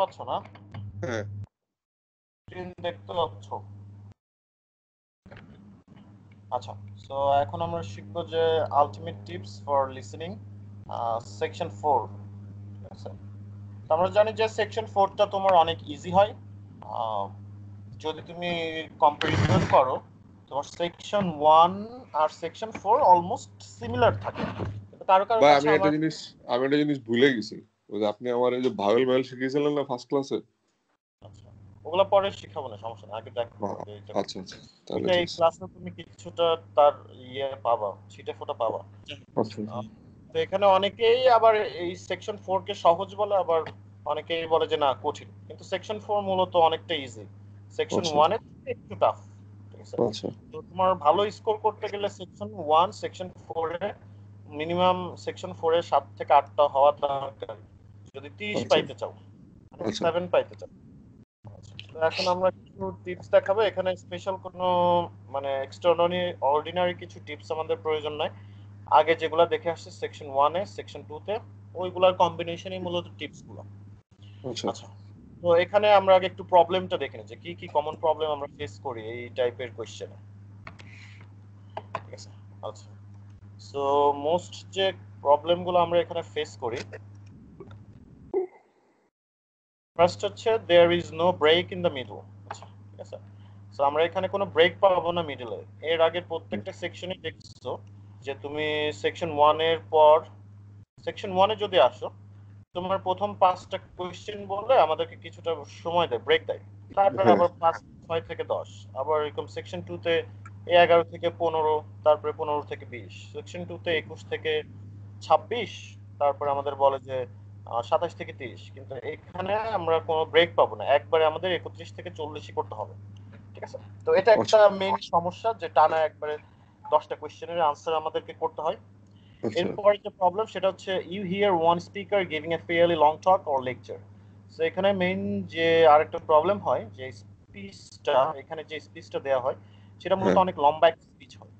পাচ্ছ না? হ্যাঁ। দেখতে পাচ্ছ? আচ্ছা সো এখন আমরা শিখব যে ultimate tips for listening section four ঠিক আছে? আমরা জানি যে সেকশন ফোরটা তোমার অনেক ইজি হয়। যদি তুমি কম্পারিজন করো তোমার সেকশন ওয়ান আর সেকশন ফোর অলমোস্ট সিমিলার থাকে। কিন্তু কারও কারও আমি একটা জিনিস আমি একটা জিনিস ভুলে গেছি। ওই যে আপনি আমার এই যে ভাওয়েল মাইল শিখিয়েছিলেন না ফার্স্ট ক্লাসে ওগুলা পরে শিখাবো না সমস্যা নেই আগে দেখো আচ্ছা আচ্ছা তাহলে এই ক্লাসে তুমি কিছুটা তার ইয়ে পাবা ছিটে ফোটা পাবা। আচ্ছা আচ্ছা। তো এখানে অনেকেই আবার এই সেকশন ফোর কে সহজ বলে আবার অনেকেই বলে যে না কঠিন। কিন্তু সেকশন ফোর মূলত অনেকটা ইজি সেকশন আচ্ছা। ওয়ানের থেকে একটু টাফ আচ্ছা। তো তোমার ভালো স্কোর করতে গেলে সেকশন ওয়ান সেকশন ফোর এ মিনিমাম সেকশন ফোর এ সাত থেকে আটটা হওয়া দরকার। যদি তিরিশ আচ্ছা। পাইতে চাও। আচ্ছা। সেভেন পাইতে চাও। আচ্ছা, এখন আমরা কিছু টিপস দেখাবো। এখানে স্পেশাল কোনো মানে এক্সট্রাঅর্ডিনারি অর্ডিনারি কিছু টিপস আমাদের প্রয়োজন নাই। আগে যেগুলো দেখে আসছে সেকশন ওয়ানে সেকশন টু তে ওইগুলোর কম্বিনেশনই মূলত টিপসগুলো আচ্ছা। আচ্ছা তো এখানে আমরা আগে একটু প্রবলেমটা দেখে নিই যে কি কি কমন প্রবলেম আমরা ফেস করি এই টাইপের কোশ্চেনে ঠিক আছে? আচ্ছা সো মোস্ট যে প্রবলেমগুলো আমরা এখানে ফেস করি ফার্স্ট হচ্ছে there is no break in the middle ঠিক আছে? সো আমরা এখানে কোনো ব্রেক পাবো না মিডলে এর আগের প্রত্যেকটা সেকশনে দেখছ যে তুমি সেকশন ওয়ানের পর সেকশন ওয়ানে যদি আসো তোমার প্রথম পাঁচটা কোয়েশ্চেন বললে আমাদেরকে কিছুটা সময় দেয় ব্রেক দেয়। তারপরে হ্যাঁ। আবার পাঁচ ছয় থেকে দশ। আবার এরকম সেকশন টু তে এগারো থেকে পনেরো তারপরে পনেরো থেকে বিশ। সেকশন টু তে একুশ থেকে ছাব্বিশ তারপরে আমাদের বলে যে সাতাশ থেকে তিরিশ। কিন্তু এখানে আমরা কোনো ব্রেক পাবো না। একবারে আমাদের একত্রিশ থেকে চল্লিশই করতে হবে। ঠিক আছে? তো এটা একটা মেইন সমস্যা যে টানা একবারে দশটা কোয়েশ্চেনের আনসার আমাদেরকে করতে হয়। এরপরে যে প্রবলেম সেটা হচ্ছে you hear one speaker giving a fairly long talk or lecture so এখানে মেইন যে আরেকটা প্রবলেম হয় যে স্পিচটা এখানে যে স্পিচটা দেওয়া হয় সেটা মূলত হ্যাঁ। অনেক লম্বা একটা স্পিচ হয়।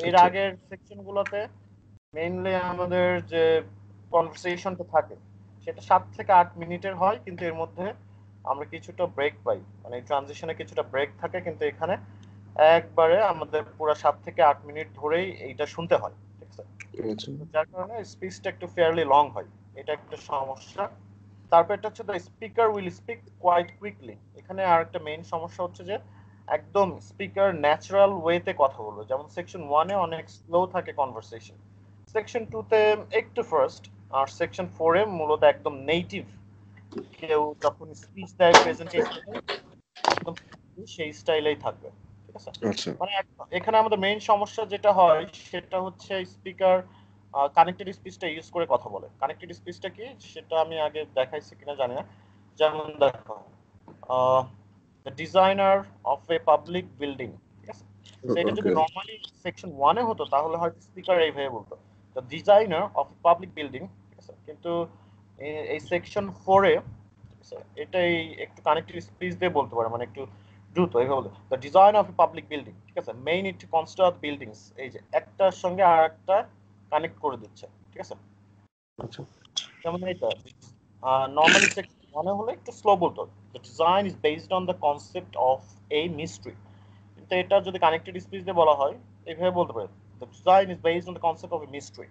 এর আচ্ছা। আগের সেকশনগুলোতে মেইনলি আমাদের যে কনভারসেশনটা থাকে সেটা সাত থেকে আট মিনিটের হয় কিন্তু এর মধ্যে আমরা কিছুটা ব্রেক পাই। মানে ট্রানজিশনে কিছুটা ব্রেক থাকে কিন্তু এখানে একবারে আমাদের পুরো সাত থেকে আট মিনিট ধরেই এইটা শুনতে হয় ঠিক আছে? আচ্ছা। যার কারণে স্পিচটা একটু ফেয়ারলি লং হয়। এটা একটা সমস্যা। তারপর এটা হচ্ছে the speaker will speak quite quickly এখানে আর একটা মেইন সমস্যা হচ্ছে যে একদম স্পিকার ন্যাচারাল ওয়েতে কথা বলবে। যেমন সেকশন ওয়ানে অনেক স্লো থাকে কনভারসেশন সেকশন টুতে একটু ফার্স্ট আর সেকশন ফোরে মূলত একদম নেটিভ কেউ যখন স্পিচ দেয় প্রেজেন্টেশন একদম সেই স্টাইলেই থাকবে ঠিক আছে? আচ্ছা। মানে এখানে আমাদের মেইন সমস্যা যেটা হয় সেটা হচ্ছে স্পিকার কানেক্টেড স্পিচটা ইউজ করে কথা বলে। কানেক্টেড স্পিচটা কি? সেটা আমি আগে দেখাইছি কিনা জানি না। যেমন দেখো the designer of a public building ঠিক আছে? এটা যদি. নর্মালি সেকশন ওয়ানে হতো তাহলে হয়তো স্পিকার এইভাবে বলতো the designer of public building কিন্তু এই সেকশন ফোরে এটাই একটু কানেক্টেড স্পিচ দিয়ে বলতে পারে মানে একটু দ্রুত এইভাবে বলতে the design of a public building ঠিক আছে? মেইন ইট কনস্ট্রাক্ট বিল্ডিংস এই যে একটার সঙ্গে আর একটা কানেক্ট করে দিচ্ছে ঠিক আছে? আচ্ছা। যেমন এটা নর্মালি সেকশন ওয়ানে হলে একটু স্লো বলতো the design is based on the concept of a mystery কিন্তু এটা যদি কানেক্টেড স্পিচ দিয়ে বলা হয় এইভাবে বলতে পারে। The design is based on the concept of a mystery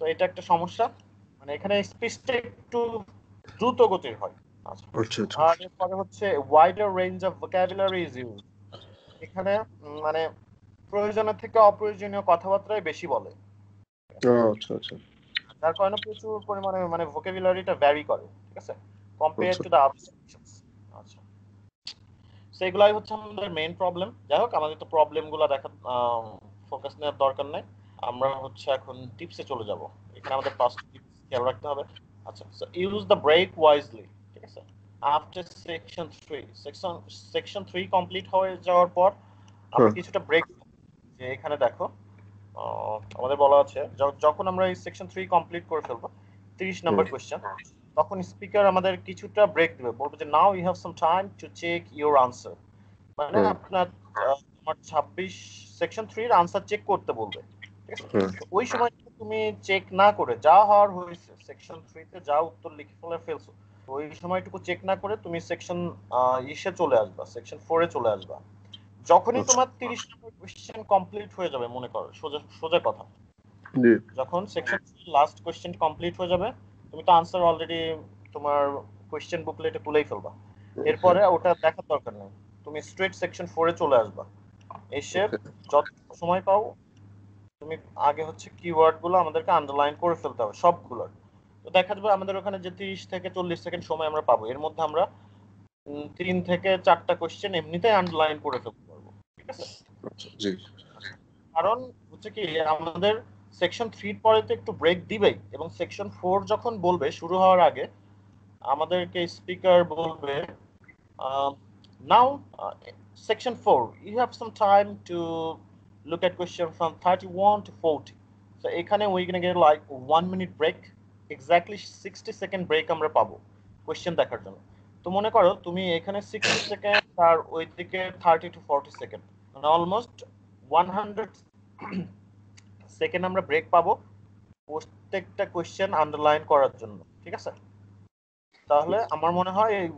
so এটা একটা সমস্যা। মানে এখানে স্পিচটা একটু দ্রুত গতির হয়। আচ্ছা আচ্ছা। আচ্ছা আর এরপরে হচ্ছে wider range of vocabulary is use এখানে মানে প্রয়োজনের থেকে অপ্রয়োজনীয় কথাবার্তাই বেশি বলে। আচ্ছা আচ্ছা। যার কারণে প্রচুর পরিমাণে মানে ভোকাবুলারিটা ভ্যারি করে ঠিক আছে? কম্পেয়ার আচ্ছা। টু দ্য আদার আচ্ছা। সো এগুলাই হচ্ছে আমাদের মেইন প্রবলেম যাই হোক আমাদের তো প্রবলেমগুলো দেখা ফোকাস নেওয়ার দরকার নাই। আমরা হচ্ছে এখন টিপসে চলে যাব। এখানে আমাদের পাঁচটা টিপস খেয়াল রাখতে হবে। আচ্ছা so use the break wisely ঠিক আছে? After section three section section three complete হয়ে যাওয়ার পর আমরা কিছুটা ব্রেক যে এখানে দেখো আমাদের বলা আছে যখন আমরা এই সেকশন থ্রি কমপ্লিট করে ফেলব তিরিশ নাম্বার হুম। কোয়েশ্চেন তখন স্পিকার আমাদের কিছুটা ব্রেক দেবে। বলবে যে now you have some time to check your answer মানে। আপনার তোমার ছাব্বিশ সেকশন থ্রির আনসার চেক করতে বলবে। ওই সময় তুমি চেক না করে যা হওয়ার হয়েছে সেকশন থ্রিতে যা উত্তর লিখে ফেলে ফেলছো ওই সময়টুকু চেক না করে তুমি সেকশন ইসে চলে আসবা সেকশন ফোরে চলে আসবা। যখনই। তোমার তিরিশ নম্বর কোয়েশ্চেন কমপ্লিট হয়ে যাবে মনে করো সোজা সোজা কথা। যখন সেকশন লাস্ট কোয়েশ্চেন কমপ্লিট হয়ে যাবে তুমি তো আনসার অলরেডি তোমার কোয়েশ্চেন বুকলেটে তুলেই ফেলবা। এরপরে ওটা দেখার দরকার নেই। তুমি স্ট্রেট সেকশন ফোরে চলে আসবা। এসে যত সময় পাও তুমি আগে হচ্ছে কিওয়ার্ডগুলো আমাদেরকে আন্ডারলাইন করে ফেলতে হবে সবগুলোর তো দেখা যাবে আমাদের ওখানে যে তিরিশ থেকে চল্লিশ সেকেন্ড সময় আমরা পাবো এর মধ্যে আমরা তিন থেকে চারটা কোয়েশ্চেন এমনিতেই আন্ডারলাইন করে ফেলতে পারব ঠিক আছে? জি। কারণ হচ্ছে কি আমাদের সেকশন থ্রির পরে তো একটু ব্রেক দিবেই এবং সেকশন ফোর যখন বলবে শুরু হওয়ার আগে আমাদেরকে স্পিকার বলবে now section four you have some time to look at question from 31 to 40 so এখানে we gonna get like one minute break exactly 60 second break আমরা পাবো কোয়েশ্চেন দেখার জন্য। তো মনে করো তুমি এখানে 60 সেকেন্ড আর ওইদিকে 30 টু 40 সেকেন্ড মানে অলমোস্ট 100 সেকেন্ড আমরা ব্রেক পাবো প্রত্যেকটা কোয়েশ্চেন আন্ডারলাইন করার জন্য ঠিক আছে? তাহলে আমার মনে হয় এই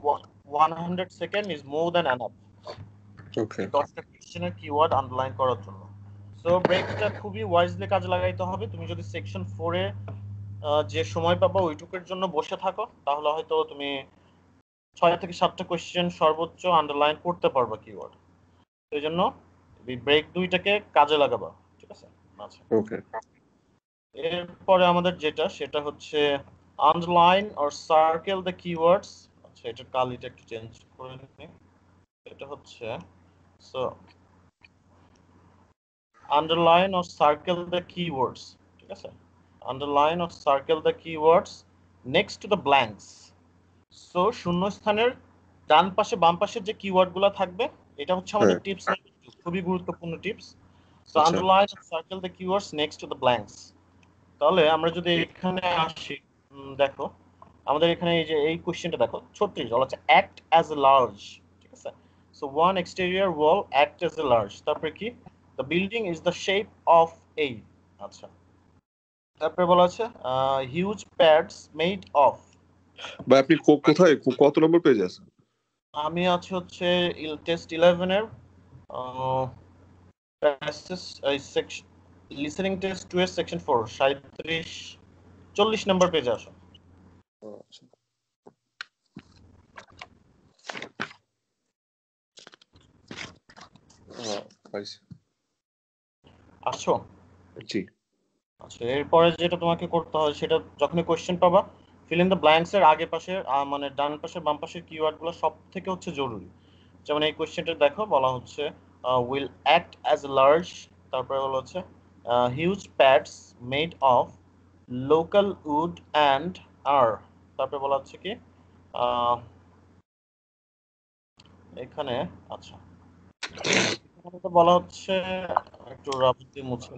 100 second is more than enough okay দশটা কোয়েশ্চেনের কিওয়ার্ড আন্ডারলাইন করার জন্য। সো ব্রেকটা খুবই ওয়াইজলি কাজে লাগাইতে হবে। তুমি যদি সেকশন ফোরে যে সময় পাবো ওইটুকুর জন্য বসে থাকো তাহলে হয়তো তুমি ছয় থেকে সাতটা কোয়েশ্চেন সর্বোচ্চ আন্ডারলাইন করতে পারবা কিওয়ার্ড সেই জন্য এই ব্রেক দুইটাকে কাজে লাগাবা ঠিক আছে? আচ্ছা। ওকে এরপরে আমাদের যেটা সেটা হচ্ছে underline or circle the keywords আচ্ছা এটার কালিটা একটু চেঞ্জ করে নিই এটা হচ্ছে so underline or circle the keywords ঠিক আছে? Underline or circle the keywords next to the blanks so শূন্যস্থানের ডান পাশে বাম পাশের যে কিওয়ার্ডগুলো থাকবে এটা হচ্ছে আমাদের হ্যাঁ। টিপস খুবই গুরুত্বপূর্ণ tips so. Underline circle the keywords next to the blanks তাহলে আমরা যদি এখানে আসি দেখো আমাদের এখানে এই যে এই কোশ্চেনটা দেখো ছত্রিশ বলা হচ্ছে অ্যাক্ট অ্যাজ এ লার্জ ঠিক আছে? So one exterior wall act as a large তারপরে কি? The building is the shape of a আচ্ছা। তারপরে বলা আছে হিউজ প্যাডস মেড অফ বা আপনি কোথায়? কত নম্বর পেজ আছে আমি আছি হচ্ছে টেস্ট ইলেভেনের সেকশন লিসেনিং টেস্ট টু এর সেকশন ফোর সাঁত্রিশ চল্লিশ নম্বর পেজে আসো আচ্ছা। আসছো? জি। আচ্ছা এরপরে যেটা তোমাকে করতে হয় সেটা যখনই কোশ্চেন পাবা ফিল ইন দ্য ব্ল্যাঙ্কস এর আগে পাশে মানে ডান পাশে বাম পাশের কিওয়ার্ডগুলো সব থেকে হচ্ছে জরুরি। যেমন এই কোশ্চেনটা দেখো বলা হচ্ছে উইল অ্যাক্ট অ্যাজ লার্জ তারপরে বলা হচ্ছে huge pads made of local wood and আর তারপরে বলা হচ্ছে কি এখানে আচ্ছা। বলা হচ্ছে একটু মুছে।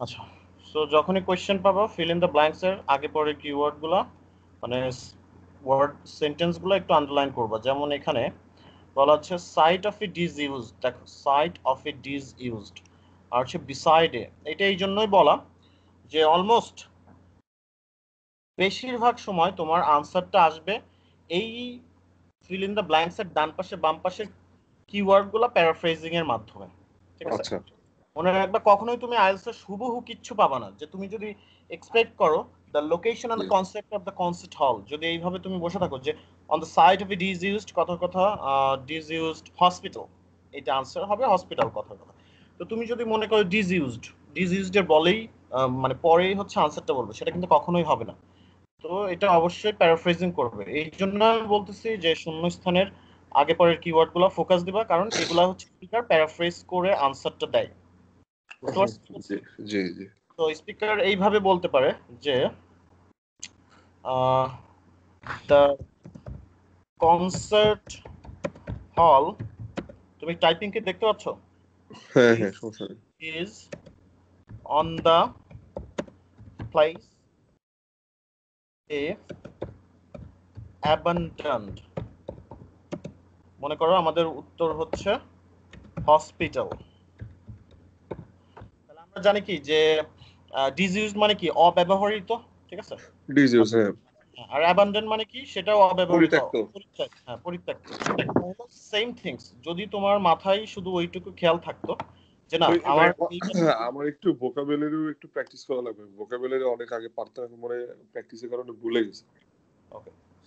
আচ্ছা যখনই কোয়েশ্চেন পাবো ফিল ইন দ্য ব্ল্যাঙ্কস এর আগে পরে কিওয়ার্ডগুলা মানে ওয়ার্ড সেন্টেন্সগুলো একটু আন্ডারলাইন করবা। যেমন এখানে বলা হচ্ছে site of a disused দেখো site of a disused আর হচ্ছে বিসাইড এ এটা এই জন্যই বলা যে অলমোস্ট বেশিরভাগ সময় তোমার আনসারটা আসবে এই ফিল ইন দ্য ব্ল্যাঙ্কস এর ডান পাশে বাম পাশের কিওয়ার্ডগুলো প্যারাফ্রেজিং এর মাধ্যমে। ঠিক আছে? আচ্ছা। মনে রাখবা কখনোই তুমি আইএলস এর হুবহু কিচ্ছু পাবা না। যে তুমি যদি এক্সপেক্ট করো the location Yes. Concept of the concert hall যদি এইভাবে তুমি বসে থাকো যে on the side of a disused কথা কথা ডিজ ইউজড হসপিটাল এটা আনসার হবে হসপিটাল কথা কথা। তো তুমি যদি মনে করো ডিজ ইউজড ডিজ ইউজড এর বলেই মানে পরেই হচ্ছে আনসারটা বলবে সেটা কিন্তু কখনোই হবে না। তো এটা অবশ্যই প্যারাফ্রেজিং করবে। এই জন্য আমি বলতেছি যে শূন্যস্থানের আগে পরের কিওয়ার্ডগুলো ফোকাস দিবা কারণ এগুলা হচ্ছে স্পিকার প্যারাফ্রেজ করে আনসারটা দেয়। জি জি। তো স্পিকার এইভাবে বলতে পারে যে দ্য কনসার্ট হল তুমি টাইপিং কি দেখতে পাচ্ছ? হ্যাঁ হ্যাঁ is on the place a abandoned মনে করো আমাদের উত্তর হচ্ছে হসপিটাল তাহলে আমরা জানি কি যে ডিজিউজ মানে কি? অব্যবহৃত? ঠিক আছে? ডিজিউস হ্যাঁ। আর অ্যাবান্ডন মানে কি? সেটাও অব্যবহৃত। পরিত্যক্ত। হ্যাঁ পরিত্যক্ত। সেম থিংস যদি তোমার মাথায় শুধু ওইটুকু খেয়াল থাকতো যে না আমার আমার একটু ভোকাবুলারিও একটু প্র্যাকটিস করা লাগবে। ভোকাবুলারি অনেক আগে পারতাম মনে প্র্যাকটিসের কারণে ভুলে গেছি।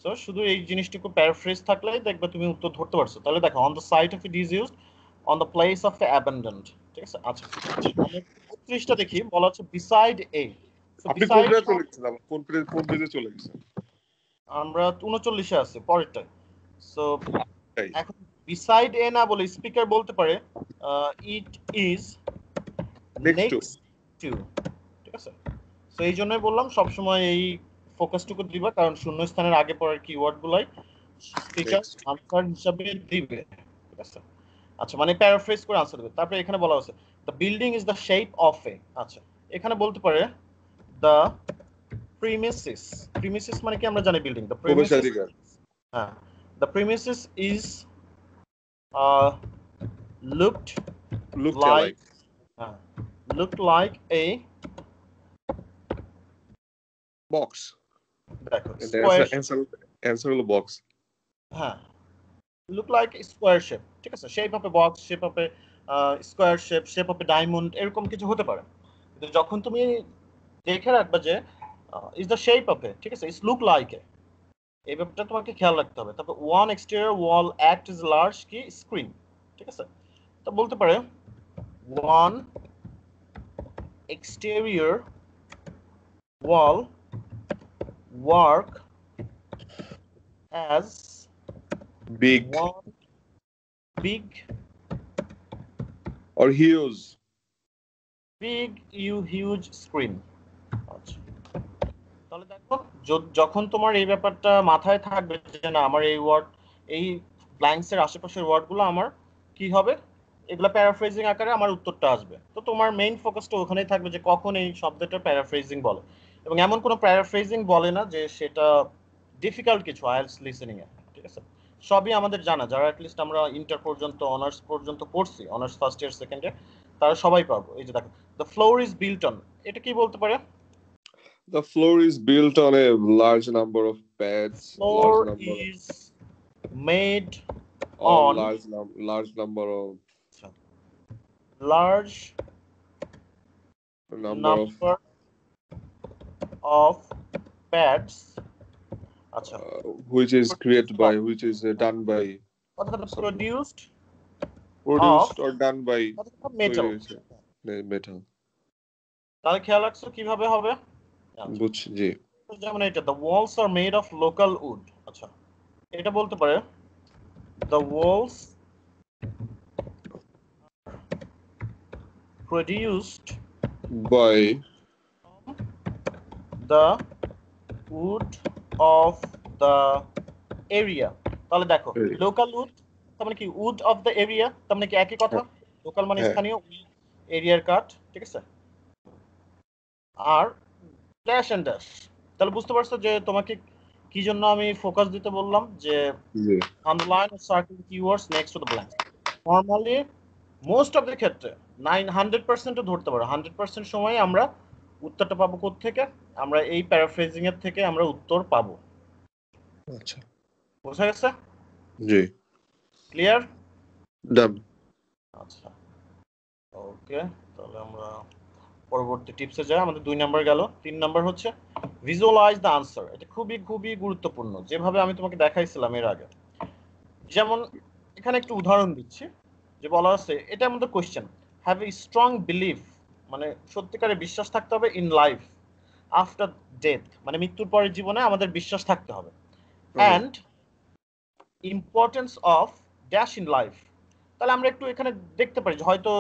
সো শুধু এই জিনিসটুকু প্যারাফ্রেজ থাকলেই দেখবে তুমি উত্তর ধরতে পারছ। তাহলে দেখো on the site of it is used on the place of abandoned ঠিক আছে? আচ্ছা দেখি বলা হচ্ছে বিসাইড এ আপনি কোন পেজে চলে গেছেন কোন পেজে কোন পেজে চলে গেছেন আমরা আছি সো এখন বিসাইড এ না বলে স্পিকার বলতে পারে ইট ইজ নেক্সট টু ঠিক আছে? সো এই জন্যই বললাম সবসময় এই ফোকাসটুকু দিবা কারণ শূন্যস্থানের আগে পরের কিওয়ার্ড গুলাই স্পিকার. আনসার হিসাবে দিবে। ঠিক আছে? আচ্ছা মানে প্যারাফ্রেজ করে আনসার দেবে। তারপরে এখানে বলা আছে the building is the shape of a আচ্ছা এখানে বলতে পারে দ্য প্রিমিসিস প্রিমিসিস মানে কি আমরা জানি বিল্ডিং দ্য প্রিমিসিস হ্যাঁ the premises is looked look like looked like a box দেখো অ্যান্সার হলো বক্স হ্যাঁ লুক লাইক স্কোয়ার শেপ ঠিক আছে shape of a box shape of a square shape shape of a diamond এরকম কিছু হতে পারে। কিন্তু যখন তুমি দেখে রাখবে যে is the shape of a ঠিক আছে ইস লুক লাইক এ এই ব্যাপারটা তোমাকে খেয়াল রাখতে হবে। তারপর one exterior wall act is large কি স্ক্রিন ঠিক আছে? তো বলতে পারে one exterior wall work as big one big. Or huge big you huge screen. আচ্ছা। তাহলে দেখো যখন তোমার এই ব্যাপারটা মাথায় থাকবে যে না আমার এই ওয়ার্ড এই ব্ল্যাঙ্কস এর আশেপাশের ওয়ার্ডগুলো আমার কি হবে? এগুলো প্যারাফ্রেজিং আকারে আমার উত্তরটা আসবে। তো তোমার মেইন ফোকাসটা ওখানেই থাকবে যে কখন এই শব্দটা প্যারাফ্রেজিং বলে। এবং এমন কোনো প্যারাফ্রেজিং বলে না যে সেটা ডিফিকাল্ট কিছু আইএলস লিসেনিং এ। ঠিক আছে? সবই আমাদের জানা। যারা অ্যাটলিস্ট আমরা ইন্টার পর্যন্ত অনার্স পর্যন্ত পড়ছি honours first year second year তারা সবাই পারব এই যে দেখো the floor is built on এটা কি বলতে পারে? The floor is built on a large number of pads, floor is made of large num- large large number of pads আচ্ছা uh, which is created by, which is uh, done by, অর্থাৎ produced produced or done by metal তৈরি হয়েছে। me- metal. তাহলে খেয়াল রাখছো কিভাবে হবে আচ্ছা। বুঝছি জি যেমন এটা the walls are made of local wood আচ্ছা এটা বলতে পারে the walls produced by the wood of the area তাহলে দেখো Area. লোকাল উড তার মানে কি উড অফ দ্য এরিয়া তার মানে কি একই কথা লোকাল মানে হ্যাঁ। স্থানীয় এরিয়ার কাঠ ঠিক আছে আর ড্যাশ অ্যান্ড ড্যাশ তাহলে বুঝতে পারছ যে তোমাকে কি জন্য আমি ফোকাস দিতে বললাম যে underline or circle keywords next to the blank. Normally, most of ক্ষেত্রে নাইন হান্ড্রেড পার্সেন্টও ধরতে পারো হান্ড্রেড পার্সেন্ট সময় আমরা উত্তরটা পাবো থেকে আমরা এই প্যারাফ্রেজিং এর থেকে আমরা উত্তর পাবো। আচ্ছা। বোঝা গেছে? জি। ক্লিয়ার ডান আচ্ছা। ওকে তাহলে আমরা পরবর্তী টিপসে যাই। আমাদের দুই নাম্বার গেল। তিন নাম্বার হচ্ছে ভিজুয়ালাইজ দ্য আনসার এটা খুবই খুবই গুরুত্বপূর্ণ। যেভাবে আমি তোমাকে দেখাইছিলাম এর আগে। যেমন এখানে একটু উদাহরণ দিচ্ছি। যে বলা আছে এটা আমাদের question have a strong believe মানে সত্যিকারে বিশ্বাস থাকতে হবে ইন লাইফ আফটার ডেথ মানে মৃত্যুর পরের জীবনে আমাদের বিশ্বাস থাকতে হবে। And importance of dash in life তাহলে আমরা একটু এখানে দেখতে পারি যে হয়তো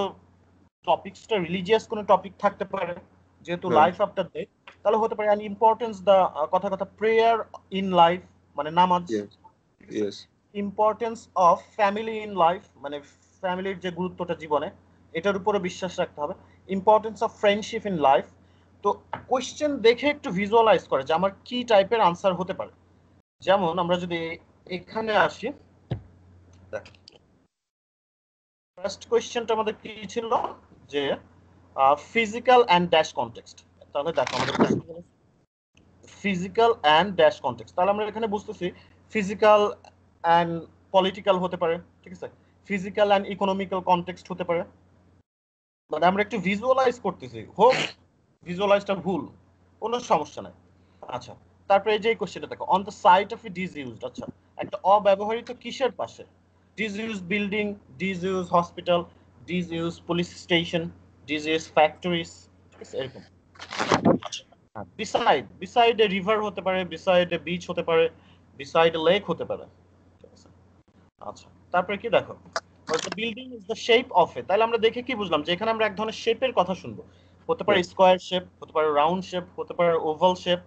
টপিকসটা রিলিজিয়াস কোনো টপিক থাকতে পারে যেহেতু। লাইফ আফটার ডেথ তাহলে হতে পারে অ্যান্ড ইম্পর্টেন্স দ্য কথা কথা প্রেয়ার ইন লাইফ মানে নামাজ। Importance of family in life মানে ফ্যামিলির যে গুরুত্বটা জীবনে এটার উপরে বিশ্বাস রাখতে হবে। Importance of friendship in life তো কোয়েশ্চেন দেখে একটু ভিজুয়ালাইজ করে যে আমার কি টাইপের আনসার হতে পারে। যেমন আমরা যদি এখানে আসি ফার্স্ট কোয়েশ্চেনটা আমাদের কি ছিল? যে ফিজিক্যাল অ্যান্ড ড্যাশ কনটেক্সট তাহলে দেখো আমাদের ফিজিক্যাল অ্যান্ড ড্যাশ কনটেক্সট তাহলে আমরা এখানে বুঝতেছি ফিজিক্যাল অ্যান্ড পলিটিক্যাল হতে পারে, ঠিক আছে? ফিজিক্যাল অ্যান্ড ইকোনমিক্যাল কনটেক্সট হতে পারে। মানে আমরা একটু ভিজুয়ালাইজ করতেছি। হোক ভিজুয়ালাইজটা ভুল, কোনো সমস্যা নাই। আচ্ছা তারপরে যে কোশ্চেনটা দেখো on the site of a disused আচ্ছা একটা অব্যবহৃত কিসের পাশে? Disuse building disuse hospital disuse police station disuse factories এরকম। বিসাইড বিসাইড এ রিভার হতে পারে বিসাইড এ বিচ হতে পারে বিসাইড এ লেক হতে পারে আচ্ছা তারপরে কি দেখো? Building is the shape of a তাহলে আমরা দেখে কি বুঝলাম? যে এখানে আমরা এক ধরনের শেপের কথা শুনব। হতে পারে স্কোয়ার শেপ হতে পারে রাউন্ড শেপ হতে পারে ওভাল শেপ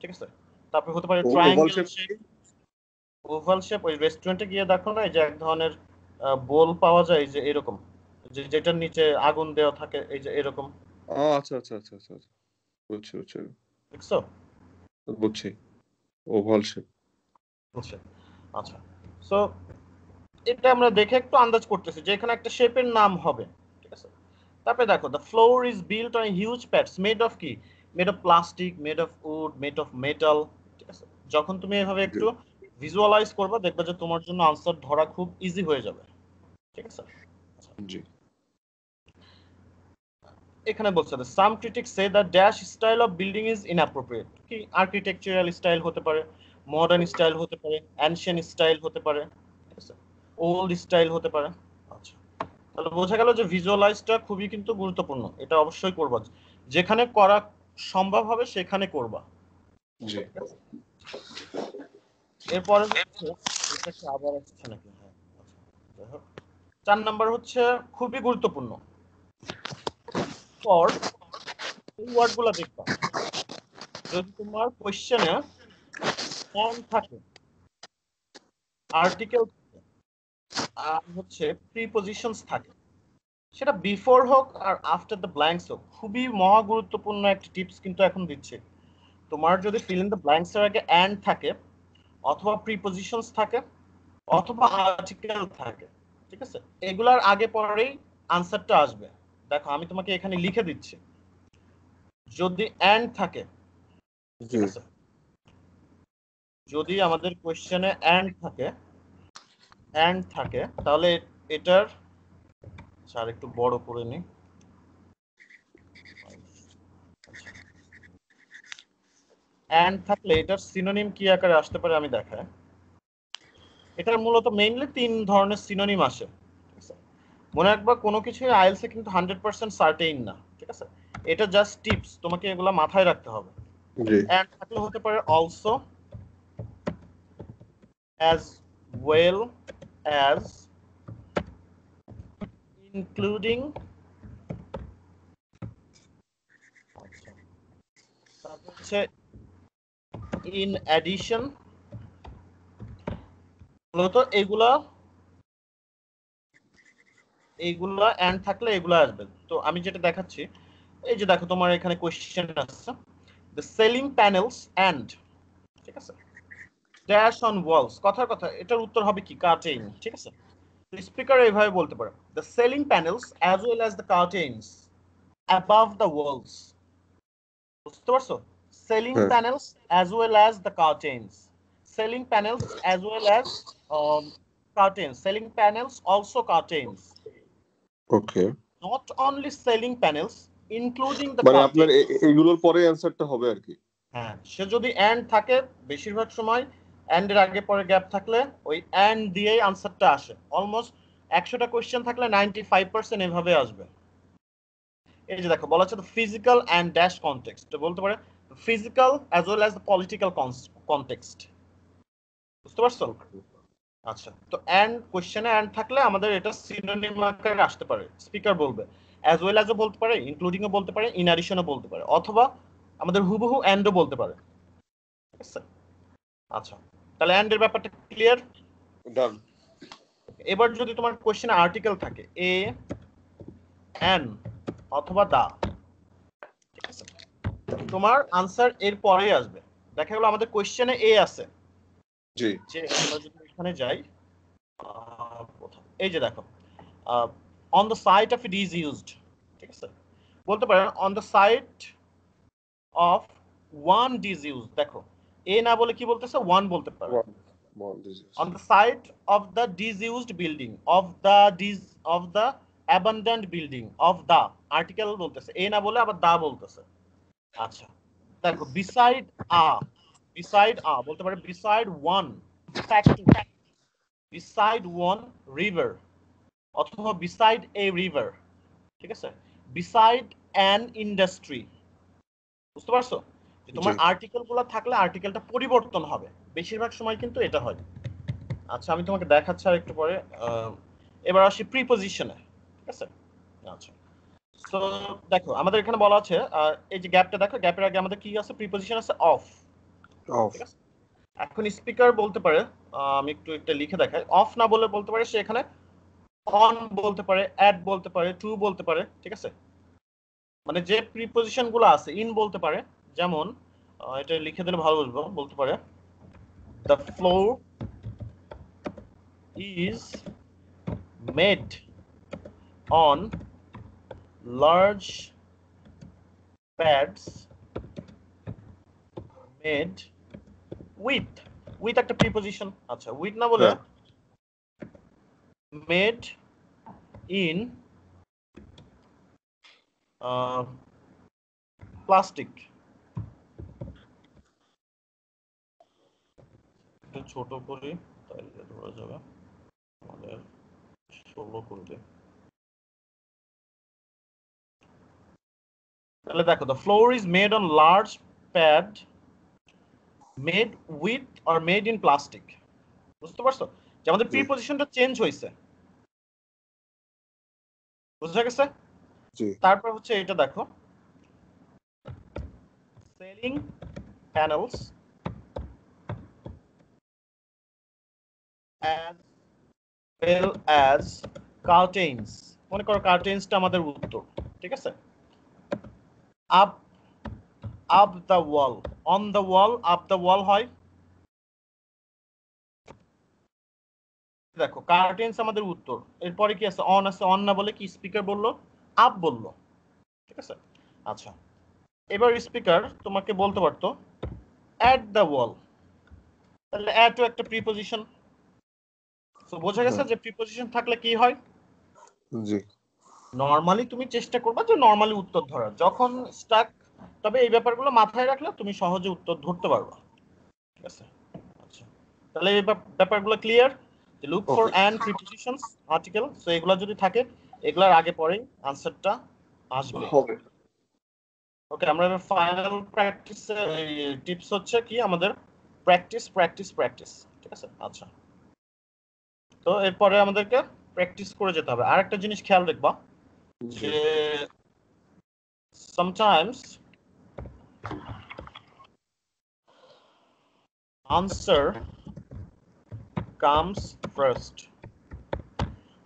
ঠিক আছে? তারপরে হতে পারে ট্রায়াঙ্গেল শেপ ওভাল শেপ ওই রেস্টুরেন্টে গিয়ে দেখো না এই যে এক ধরনের বোল পাওয়া যায় যে এরকম। যে যেটার নিচে আগুন দেওয়া থাকে এই যে এরকম। ও আচ্ছা আচ্ছা আচ্ছা আচ্ছা আচ্ছা। বুঝছি বুঝছি। দেখছ? বুঝছি। ওভাল শেপ বুঝছে আচ্ছা। সো এটা আমরা দেখে একটু আন্দাজ করতেছি যে এখানে একটা শেপের নাম হবে ঠিক আছে? তারপরে দেখো the floor is built on huge pads made of কি? Made of plastic made of wood made of metal ঠিক আছে? যখন তুমি এভাবে একটু ভিজুয়ালাইজ করবে দেখবে যে তোমার জন্য আনসার ধরা খুব ইজি হয়ে যাবে ঠিক আছে? জি। এখানে বলছে some critic say the dash style of building is inappropriate কি? আর্কিটেকচারাল স্টাইল হতে পারে মডার্ন স্টাইল হতে পারে অ্যানশিয়ান স্টাইল হতে পারে। ওল্ড স্টাইল হতে পারে। আচ্ছা। তাহলে বোঝা গেল যে ভিজুয়ালাইজটা খুবই কিন্তু গুরুত্বপূর্ণ। এটা অবশ্যই করবা। যেখানে করা সম্ভব হবে সেখানে করবা। এরপরে আবার আসছে নাকি? হ্যাঁ আচ্ছা। চার নাম্বার হচ্ছে খুবই গুরুত্বপূর্ণ। পর এই ওয়ার্ডগুলো দেখবা। যদি তোমার কোশ্চেনে ফর্ম থাকে আর্টিকেল আর হচ্ছে প্রিপজিশনস থাকে। সেটা বিফোর হোক আর আফটার দ্য ব্ল্যাঙ্কস হোক খুবই মহা গুরুত্বপূর্ণ একটা টিপস কিন্তু এখন দিচ্ছে। তোমার যদি ফিল ইন দ্য ব্ল্যাঙ্কস এর আগে অ্যান্ড থাকে অথবা প্রিপজিশনস থাকে অথবা আর্টিকেল থাকে ঠিক আছে? এগুলার আগে পরেই আনসারটা আসবে। দেখো আমি তোমাকে এখানে লিখে দিচ্ছি। যদি অ্যান্ড থাকে ঠিক আছে? যদি আমাদের কোয়েশ্চেনে অ্যান্ড থাকে অ্যান্ড থাকে তাহলে এটার আচ্ছা, আর একটু বড় করে নি অ্যান্ড থাকলে এটার সিনোনিম কি আকারে আসতে পারে আমি দেখাই। এটার মূলত মেইনলি তিন ধরনের সিনোনিম আসে মনে রাখবা কোনো কিছুই আইএলসে কিন্তু হান্ড্রেড পার্সেন্ট সার্টেইন না ঠিক আছে? এটা জাস্ট টিপস তোমাকে এগুলা মাথায় রাখতে হবে। and থাকলে হতে পারে also as well as including in addition, মূলত এগুলা এইগুলা and থাকলে এগুলা আসবে। তো আমি যেটা দেখাচ্ছি, এই যে দেখো তোমার এখানে কোয়েশ্চেন আসছে। The selling panels and, ঠিক আছে? ড্যাশ অন ওয়ালস কথার কথা এটার উত্তর হবে কি? কার্টেইন ঠিক আছে? স্পিকার এইভাবে বলতে পারে the ceiling panels as well as the curtains above the walls বুঝতে পারছ? Ceiling. Panels as well as the curtains ceiling panels as well as curtains ceiling panels also curtains okay not only ceiling panels including the মানে আপনার এগুলোর পরে অ্যান্সারটা হবে আর কি। হ্যাঁ সে যদি অ্যান্ড থাকে বেশিরভাগ সময় অ্যান্ড এর আগে পরে গ্যাপ থাকলে ওই অ্যান্ড দিয়েই আনসারটা আসে। অলমোস্ট একশোটা কোয়েশ্চেন থাকলে নাইনটি ফাইভ পার্সেন্ট এভাবে আসবে। এই যে দেখো, বলা হচ্ছে ফিজিক্যাল অ্যান্ড ড্যাশ কনটেক্সট বলতে পারে physical as well as the political context বুঝতে পারছ? আচ্ছা তো অ্যান্ড কোয়েশ্চেনে অ্যান্ড থাকলে আমাদের এটা সিনোনিম আকারে আসতে পারে। স্পিকার বলবে। অ্যাজ ওয়েল অ্যাজও বলতে পারে ইনক্লুডিংও বলতে পারে ইন অ্যাডিশনও বলতে পারে। অথবা আমাদের হুবহু অ্যান্ডও বলতে পারে। আচ্ছা তাহলে অ্যান্ডের ব্যাপারটা ক্লিয়ার ডান এবার যদি তোমার কোশ্চেনে আর্টিকেল থাকে এ এন অথবা দা তোমার আনসার এর পরেই আসবে। দেখা গেলো আমাদের কোশ্চেনে এ আছে। জি। যে আমরা যদি এখানে যাই? এই যে দেখো on the site of it is used ঠিক আছে? বলতে পারেন on the site of one disuse দেখো এ না বলে কি বলতেছে ওয়ান বলতে পারে on the site of the disused building of the dis of the abandoned building of the article বলতেছে এ না বলে আবার দা বলতেছে আচ্ছা দেখো beside a beside a বলতে পারে beside one factory beside one river অথবা beside a river ঠিক আছে beside an industry বুঝতে পারছ তোমার। আর্টিকেলগুলো থাকলে আর্টিকেলটা পরিবর্তন হবে। বেশিরভাগ সময় কিন্তু এটা হয়। আচ্ছা আমি তোমাকে দেখাচ্ছি আর একটু পরে। এবার আসি প্রিপোজিশনে ঠিক আছে? আচ্ছা। তো দেখো আমাদের এখানে বলা আছে এই যে গ্যাপটা দেখো গ্যাপের আগে আমাদের কি আছে? প্রিপোজিশন আছে অফ আছে? এখন স্পিকার বলতে পারে আমি একটু একটা লিখে দেখাই। অফ না বলে বলতে পারে সে এখানে অন বলতে পারে অ্যাড বলতে পারে টু বলতে পারে। ঠিক আছে? মানে যে প্রিপোজিশনগুলো আছে ইন বলতে পারে যেমন এটা লিখে দিলে ভালো বলব বলতে পারে the floor is made on large pads made with with একটা প্রিপোজিশন আচ্ছা উইথ না বলে। মেড ইন প্লাস্টিক একটু ছোট করি তাইলে ধরা যাবে। আমাদের ষোলো করবে তাহলে দেখো the floor is made on large pad made with or made in plastic বুঝতে পারছ? যে আমাদের জি। প্রিপোজিশনটা চেঞ্জ হয়েছে। বুঝা গেছে? জি। তারপর হচ্ছে এটা দেখো। Ceiling panels as well as curtains মনে করো কার্টেন্সটা আমাদের উত্তর, ঠিক আছে? Up up the wall on the wall up the wall হয়। দেখো কার্টেন্স আমাদের উত্তর। এরপরে কি আছে? অন আছে। অন না বলে কি স্পিকার বলল? আপ বলল। ঠিক আছে? আচ্ছা। এবার স্পিকার তোমাকে বলতে পারতো অ্যাট দ্য ওয়াল তাহলে অ্যাট একটা প্রিপোজিশন তো বোঝা গেছে যে প্রিপোজিশন থাকলে কি হয়? জি। নর্মালি তুমি চেষ্টা করবা যে নর্মালি উত্তর ধরার। যখন স্টাক তবে এই ব্যাপারগুলো মাথায় রাখলে তুমি সহজে উত্তর ধরতে পারবা। ঠিক আছে? আচ্ছা। তাহলে এই ব্যাপারগুলো clear look for. And prepositions article so এগুলা যদি থাকে এগুলার আগে পরেই আনসারটা আসবে। হবে। ওকে আমরা এবার ফাইনাল প্র্যাকটিসের টিপস হচ্ছে কি আমাদের? প্র্যাকটিস প্র্যাকটিস প্র্যাকটিস ঠিক আছে? আচ্ছা। তো এরপরে আমাদেরকে প্র্যাকটিস করে যেতে হবে। আরেকটা জিনিস খেয়াল রাখবা যে sometimes answer comes first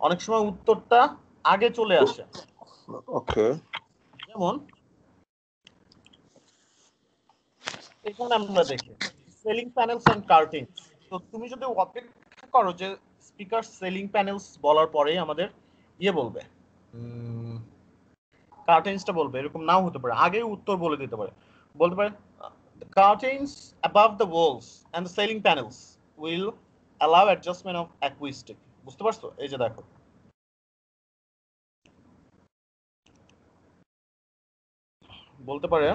অনেক সময় উত্তরটা আগে চলে আসে। ওকে। যেমন এখানে আমরা দেখি সেলিং প্যানেলস এন্ড কার্টিংস তো তুমি যদি অপেক্ষা করো যে স্পিকার সেলিং প্যানেলস বলার পরেই আমাদের ইয়ে বলবে। কার্টেন্সটা বলবে এরকম নাও হতে পারে। আগেই উত্তর বলে দিতে পারে। বলতে পারে curtains above the walls and the ceiling panels will allow adjustment of acoustic বুঝতে পারছ? এই যে দেখো। বলতে পারে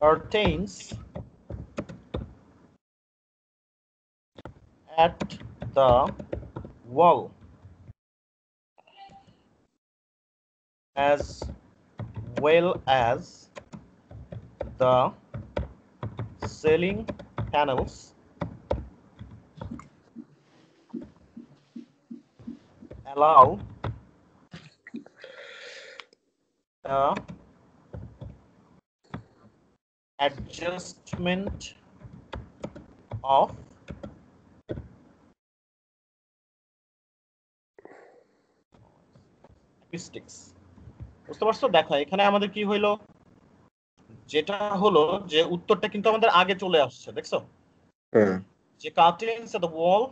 curtains at the wall. As well as the ceiling panels. Allow the adjustment of বুঝতে পারছ? দেখো এখানে আমাদের কি হইল? যেটা হলো যে উত্তরটা কিন্তু আমাদের আগে চলে আসছে দেখছ? হ্যাঁ। যে curtains the wall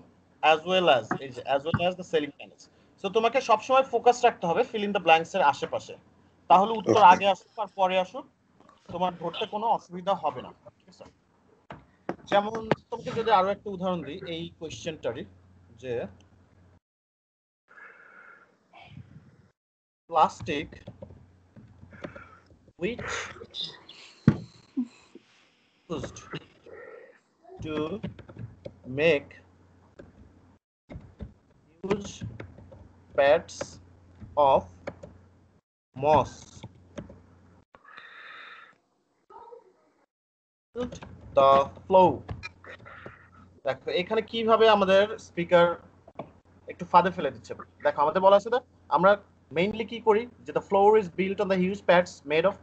as well as as well as the ceiling panels so তোমাকে সবসময় ফোকাস রাখতে হবে ফিল ইন দ্য ব্ল্যাঙ্কস এর আশেপাশে। তাহলে উত্তর আগে আসুক আর পরে আসুক তোমার ধরতে কোনো অসুবিধা হবে না ঠিক আছে? যেমন তোমাকে যদি আরও একটা উদাহরণ দিই এই কোয়েশ্চেনটারই যে plastic which used to make huge pads of moss. The flow. দেখো, এখানে কীভাবে আমাদের স্পিকার একটু ফাঁদে ফেলে দিচ্ছে? দেখো, আমাদের বলা আছে আমরা মেইনলি কি করি? যে the floor is built on the huge pads made of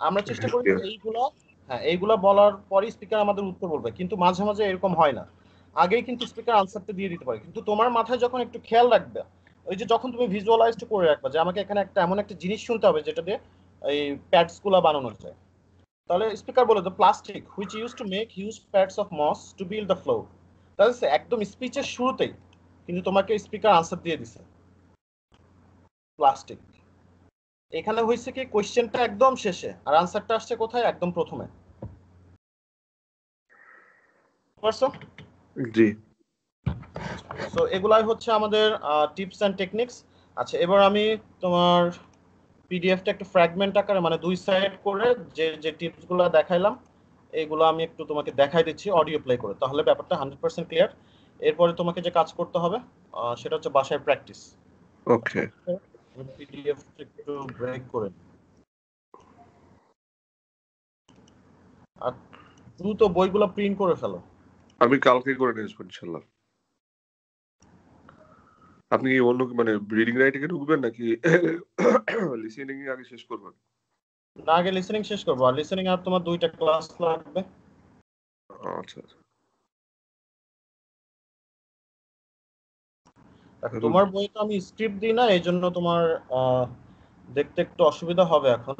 আমরা চেষ্টা করি এইগুলো হ্যাঁ এইগুলো বলার পরই স্পিকার আমাদের উত্তর বলবে। কিন্তু মাঝে মাঝে এরকম হয় না। আগেই কিন্তু স্পিকার আনসারটা দিয়ে দিতে পারে। কিন্তু তোমার মাথায় যখন একটু খেয়াল রাখবে ওই যে যখন তুমি ভিজুয়ালাইজড করে রাখবে যে আমাকে এখানে একটা এমন একটা জিনিস শুনতে হবে যেটা দিয়ে এই প্যাডসগুলা বানানো যায়। তাহলে স্পিকার বলে the plastic which use to make huge pads of moss to build the floor তাহলে একদম স্পিচের শুরুতেই কিন্তু তোমাকে স্পিকার আনসার দিয়ে দিছে। প্লাস্টিক এখানে হয়েছে কি কোয়েশ্চেনটা একদম শেষে আর আনসারটা আসছে কোথায়? একদম প্রথমে। পারছ? জি। সো এগুলাই হচ্ছে আমাদের টিপস অ্যান্ড টেকনিক্স আচ্ছা এবার আমি তোমার পিডিএফটা একটু ফ্র্যাগমেন্ট আকারে মানে দুই সাইড করে যে যে টিপসগুলো দেখাইলাম এইগুলো আমি একটু তোমাকে দেখাই দিচ্ছি অডিও প্লে করে। তাহলে ব্যাপারটা হান্ড্রেড পার্সেন্ট ক্লিয়ার এরপরে তোমাকে যে কাজ করতে হবে সেটা হচ্ছে বাসায় প্র্যাকটিস ওকে পিডিএফ একটু ব্রেক করে আর দ্রুত বইগুলো প্রিন্ট করে ফেলো। আমি কালকে করে নিয়ে আসব ইনশাল্লাহ আপনি কি অন্য মানে রিডিং রাইটিং এ ঢুকবেন নাকি লিসেনিং আগে শেষ করবেন? না আগে লিসেনিং শেষ করব। আর লিসেনিং আর তোমার দুইটা ক্লাস লাগবে। আচ্ছা আচ্ছা। তোমার বই তো আমি স্ক্রিপ্ট দিই না এই জন্য তোমার দেখতে একটু অসুবিধা হবে এখন।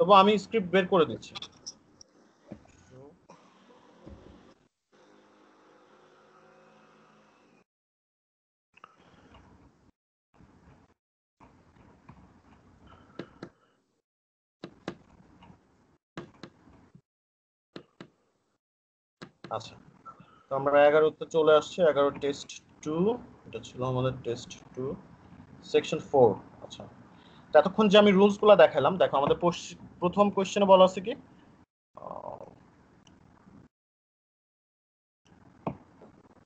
তবু আমি স্ক্রিপ্ট বের করে দিচ্ছি। আচ্ছা। তো আমরা এগারোতে চলে আসছি এগারো টেস্ট টু এটা ছিল আমাদের টেস্ট টু সেকশন ফোর আচ্ছা। তো এতক্ষণ যে আমি রুলসগুলা দেখালাম দেখো আমাদের প্রথম কোশ্চেনে বলা আছে কি?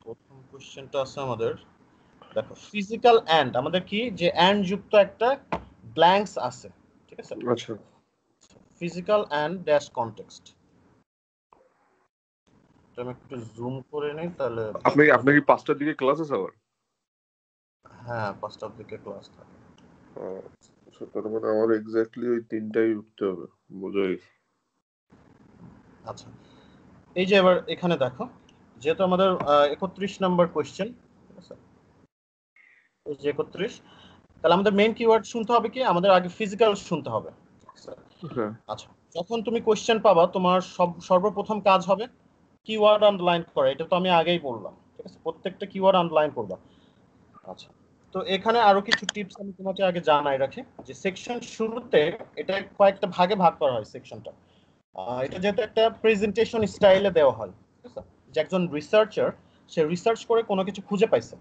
প্রথম কোশ্চেনটা আছে আমাদের। দেখো ফিজিক্যাল অ্যান্ড আমাদের কি? যে অ্যান্ড যুক্ত একটা ব্ল্যাঙ্কস আছে ঠিক আছে? আচ্ছা। ফিজিক্যাল অ্যান্ড ড্যাশ কনটেক্সট আমি একটু জুম করে নিই তাহলে আপনি আপনার কি পাঁচটার দিকে ক্লাস আছে আবার? হ্যাঁ পাঁচটার দিকে ক্লাস থাকে। তার মানে আমার এক্স্যাক্টলি ওই তিনটাই উঠতে হবে বোঝাই। আচ্ছা এই যে এবার এখানে দেখো যেহেতু আমাদের একত্রিশ নম্বর কোয়েশ্চেন এই যে একত্রিশ তাহলে আমাদের মেইন কিওয়ার্ড শুনতে হবে কি? আমাদের আগে ফিজিক্যাল শুনতে হবে? হ্যাঁ। আচ্ছা যখন তুমি কোয়েশ্চেন পাবা তোমার সব সর্বপ্রথম কাজ হবে কিওয়ার্ড আন্ডারলাইন করা এটা তো আমি আগেই বললাম ঠিক আছে? প্রত্যেকটা কিওয়ার্ড আন্ডারলাইন করবা। আচ্ছা তো এখানে আরও কিছু টিপস আমি তোমাকে আগে জানাই রাখি, যে সেকশন শুরুতে এটা কয়েকটা ভাগে ভাগ করা হয় সেকশনটা এটা যেহেতু একটা প্রেজেন্টেশন স্টাইলে দেওয়া হয় যে একজন রিসার্চার সে রিসার্চ করে কোনো কিছু খুঁজে পাইছে।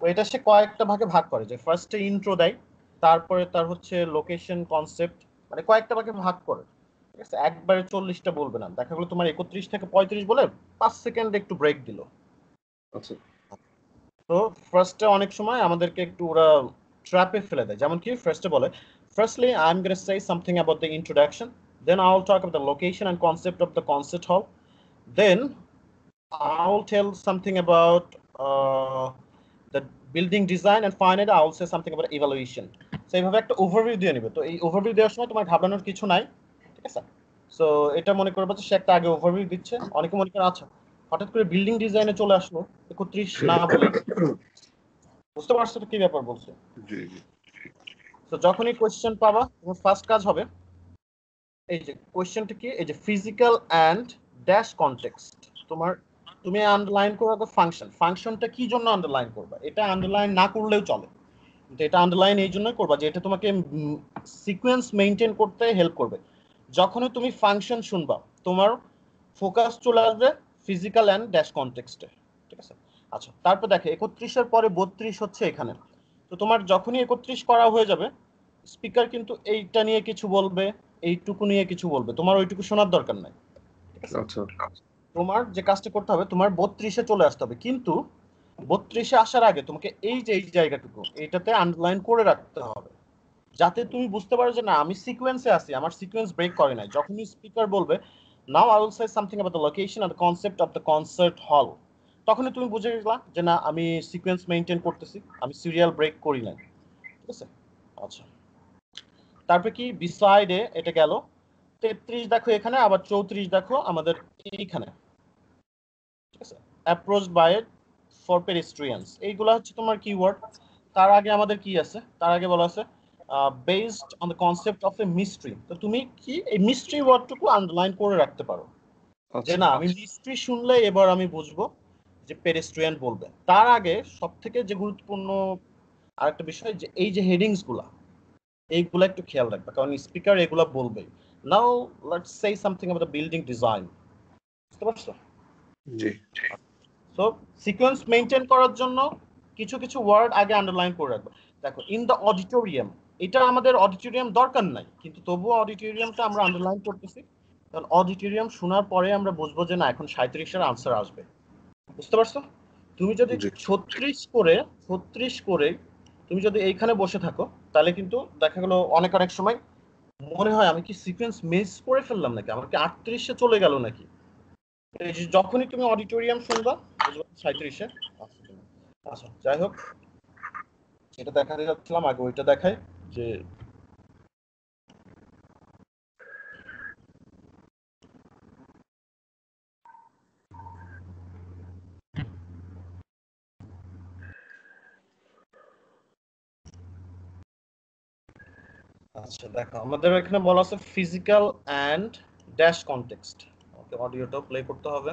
তো এটা সে কয়েকটা ভাগে ভাগ করে, যে ফার্স্টে ইন্ট্রো দেয়, তারপরে তার হচ্ছে লোকেশন কনসেপ্ট মানে কয়েকটা ভাগে ভাগ করে, ঠিক আছে? একবারে চল্লিশটা বলবে না। দেখা গেলো তোমার একত্রিশ থেকে পঁয়ত্রিশ বলে পাঁচ সেকেন্ড একটু ব্রেক দিল। আচ্ছা। তো ফার্স্টে অনেক সময় আমাদেরকে একটু ওরা ট্র্যাপে ফেলে দেয়। যেমন কি ফার্স্টে বলে firstly I am gonna say something about the introduction then I will talk about the location and concept of the concert hall then I will tell something about the building design and finally I will say something about evaluation so এইভাবে একটা overview দিয়ে নিবে। তো এই overview দেওয়ার সময় তোমার ঘাবড়ানোর কিছু নাই, ঠিক আছে? সো এটা মনে করব যে সে একটা আগে ওভারভিউ দিচ্ছে। অনেকে মনে করে আচ্ছা হঠাৎ করে বিল্ডিং ডিজাইনে চলে আসলো একত্রিশ না বলে। বুঝতে পারছ তো কি ব্যাপার বলছে? জি জি তো যখনই কোয়েশ্চেন পাবা তোমার ফার্স্ট কাজ হবে এই যে কোয়েশ্চেনটা কি? এই যে ফিজিক্যাল অ্যান্ড ড্যাশ কনটেক্সট তোমার তুমি আন্ডারলাইন করে রাখো ফাংশন ফাংশনটা কি জন্য আন্ডারলাইন করবা? এটা আন্ডারলাইন না করলেও চলে। কিন্তু এটা আন্ডারলাইন এই জন্যই করবা যে এটা তোমাকে সিকোয়েন্স মেনটেন করতে হেল্প করবে। যখনই তুমি ফাংশন শুনবা তোমার ফোকাস চলে আসবে ফিজিক্যাল অ্যান্ড ড্যাশ কনটেক্সটে ঠিক আছে? আচ্ছা তারপর দেখে একত্রিশের পরে বত্রিশ হচ্ছে এখানে। তো তোমার যখনই একত্রিশ করা হয়ে যাবে স্পিকার কিন্তু এইটা নিয়ে কিছু বলবে এইটুকু নিয়ে কিছু বলবে। তোমার ওইটুকু শোনার দরকার নাই। আচ্ছা। তোমার যে কাজটা করতে হবে তোমার বত্রিশে চলে আসতে হবে। কিন্তু বত্রিশে আসার আগে তোমাকে এই যে এই জায়গাটুকু এইটাতে আন্ডারলাইন করে রাখতে হবে। যাতে তুমি বুঝতে পারো যে না আমি সিকোয়েন্সে আছি আমার সিকোয়েন্স ব্রেক করে নাই। যখনই স্পিকার বলবে now I will say something about the location and concept of the concert hall তখনই তুমি বুঝে গেলা যে না, আমি সিকোয়েন্স মেনটেন করতেছি, আমি সিরিয়াল ব্রেক করি নাই। ঠিক আছে? আচ্ছা। তারপরে কি? বিসাইডে এটা গেল। তেত্রিশ দেখো এখানে, আবার চৌত্রিশ দেখো আমাদের এইখানে। অ্যাপ্রোচ বাই ফর পেরিস্ট্রিয়ান্স এইগুলো হচ্ছে তোমার কিওয়ার্ড তার আগে আমাদের কি আছে? তার আগে বলা আছে based on the concept of a mystery তো তুমি কি এই মিস্ট্রি ওয়ার্ডটুকু আন্ডারলাইন করে রাখতে পারো? যে আচ্ছা না আমি মিস্ট্রি শুনলে এবার আমি বুঝব যে পেরেস্ট্রিয়ান বলবে। তার আগে সব থেকে যে গুরুত্বপূর্ণ আরেকটা বিষয় যে এই যে হেডিংসগুলা এইগুলা একটু খেয়াল রাখবে কারণ স্পিকার এগুলা বলবে now let's say something about the building design বুঝতে পারছ? জি সো সিকোয়েন্স মেনটেন করার জন্য কিছু কিছু ওয়ার্ড আগে আন্ডারলাইন করে রাখবে। দেখো ইন দ্য অডিটোরিয়াম এটা আমাদের অডিটোরিয়াম দরকার নাই কিন্তু তবুও অডিটোরিয়ামটা আমরা আন্ডারলাইন করতেছি। কারণ অডিটোরিয়াম শোনার পরে আমরা বুঝব যে না এখন সাঁত্রিশের আনসার আসবে। বুঝতে পারছ? তুমি যদি। ছত্রিশ করে ছত্রিশ করে তুমি যদি এইখানে বসে থাকো তাহলে কিন্তু দেখা গেলো অনেক অনেক সময় মনে হয় আমি কি সিকোয়েন্স মিস করে ফেললাম নাকি? আমার কি আটত্রিশে চলে গেল নাকি? যখনই তুমি অডিটোরিয়াম শুনবা বুঝবা সাঁত্রিশে আচ্ছা যাই হোক এটা দেখাতে যাচ্ছিলাম আগে ওইটা দেখাই। যে আচ্ছা দেখো, আমাদের এখানে বলা আছে physical and dash context okay অডিওটাও প্লে করতে হবে।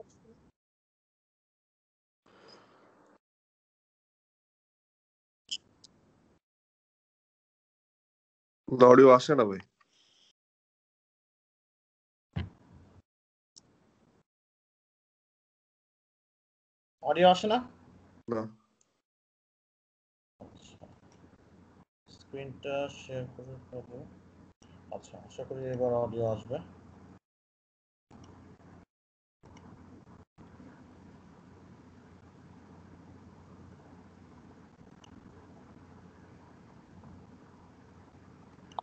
অডিও আসে না ভাই। অডিও আসে না? না। স্ক্রিনটা শেয়ার করে দেবো আচ্ছা আশা করি এবার অডিও আসবে।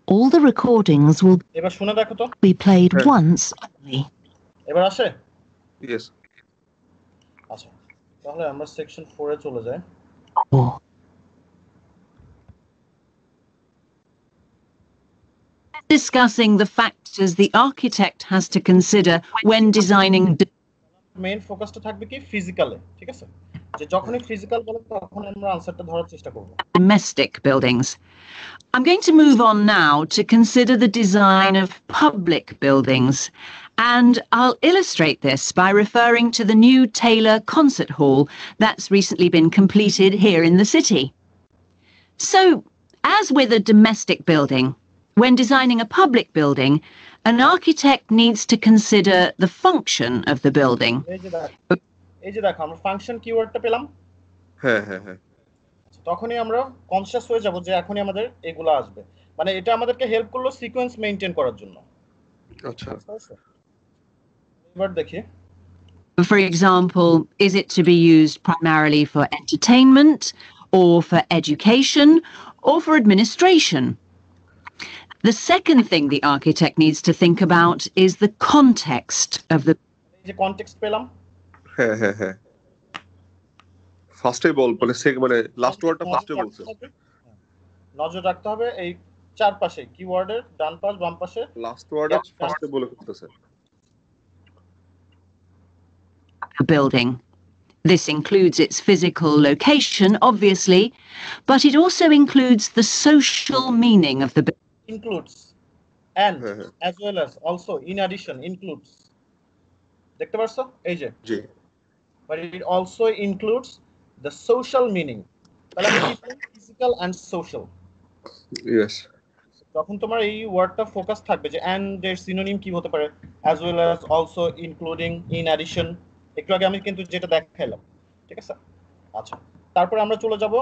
All the recordings will এবার শুনে দেখো তো be played Okay. once only. এবার আসে ইয়েস আচ্ছা তাহলে আমরা সেকশন ফোরে চলে যাই Or discussing the factors the architect has to consider when designing d- main ফোকাসটা থাকবে কি ফিজিক্যালে ঠিক আছে যে যখনই ফিজিক্যাল বলে তখন আমরা আনসারটা ধরার চেষ্টা করব domestic buildings. I'm going to move on now to consider the design of public buildings, and I'll illustrate this by referring to the new Taylor Concert Hall that's recently been completed here in the city. So, as with a domestic building, when designing a public building, an architect needs to consider the function of the building. এই যে দেখো এই যে দেখো আমরা function কিওয়ার্ডটা পেলাম হ্যাঁ হ্যাঁ হ্যাঁ তখনই আমরা কনসিয়াস হয়ে যাব যে এখনই আমাদের এগুলো আসবে মানে এটা আমাদেরকে হেল্প করলো সিকোয়েন্স মেনটেন করার জন্য আচ্ছা এবার দেখি For example, is it to be used primarily for entertainment, or for education, or for administration? The second thing the architect needs to think about is the context of the এই যে context পেলাম হ্যাঁ হ্যাঁ হ্যাঁ ফার্স্টে বল মানে সেক- মানে last ওয়ার্ডটা ফার্স্টে নজর বলছে রাখতে হবে। নজর রাখতে হবে এই চারপাশে কিওয়ার্ডের ডান পাশ বাম পাশে লাস্ট ওয়ার্ডে Yeah. ফার্স্টে বলে করতেছে building. This includes its physical location, obviously, but it also includes the social meaning of the building. Includes and হ্যাঁ হ্যাঁ as well as also in addition includes দেখতে পারছ এই যে জি but it also includes the social meaning তাহলে আমি physical and social yes তখন তোমার এই ওয়ার্ডটা ফোকাস থাকবে যে অ্যান্ড এর সিনোনিম কি হতে পারে as well as also including in addition একটু আগে আমি কিন্তু যেটা দেখাইলাম ঠিক আছে? আচ্ছা তারপরে আমরা চলে যাব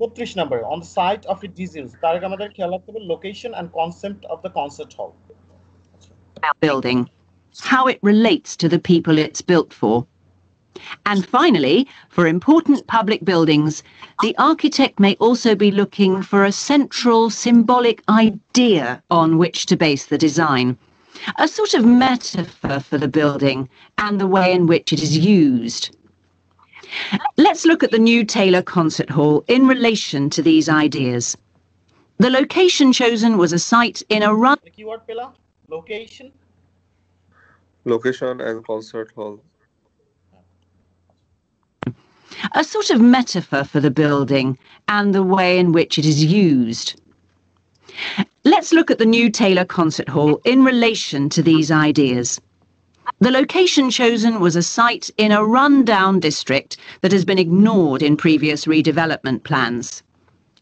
বত্রিশ নম্বরে on the site of it disused তার আগে আমাদের খেয়াল রাখতে হবে location and concept of the concert hall building, how it relates to the people it's built for. And finally, for important public buildings, the architect may also be looking for a central symbolic idea on which to base the design, a sort of metaphor for the building and the way in which it is used. Let's look at the new Taylor Concert Hall in relation to these ideas. The location chosen was a site in a run. The keyword pillar location. Location and concert hall a sort of metaphor for the building and the way in which it is used. Let's look at the new Taylor Concert Hall in relation to these ideas. The location chosen was a site in a rundown district that has been ignored in previous redevelopment plans.